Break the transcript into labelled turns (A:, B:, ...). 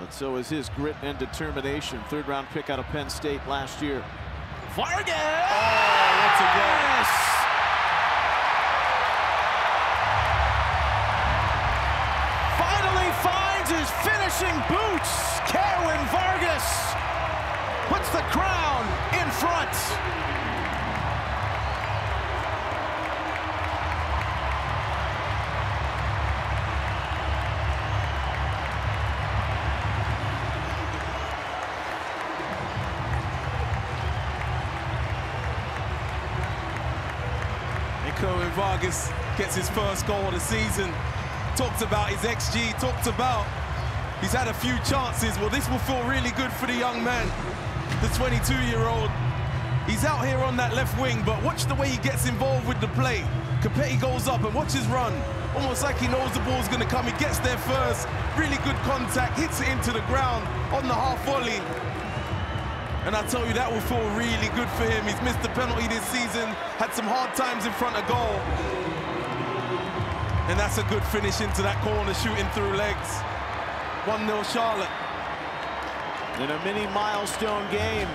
A: But so is his grit and determination. Third round pick out of Penn State last year. Vargas!
B: Oh, a goal.
A: Finally finds his finishing boots. Kerwin Vargas puts the crown in front.
B: And Vargas gets his first goal of the season. Talked about his XG, talked about he's had a few chances. Well, this will feel really good for the young man, the 22-year-old. He's out here on that left wing, but watch the way he gets involved with the play. Copetti goes up and watch his run. Almost like he knows the ball's gonna come. He gets there first, really good contact, hits it into the ground on the half volley. And I tell you, that will feel really good for him. He's missed the penalty this season, had some hard times in front of goal. And that's a good finish into that corner, shooting through legs. 1-0 Charlotte.
A: In a mini milestone game,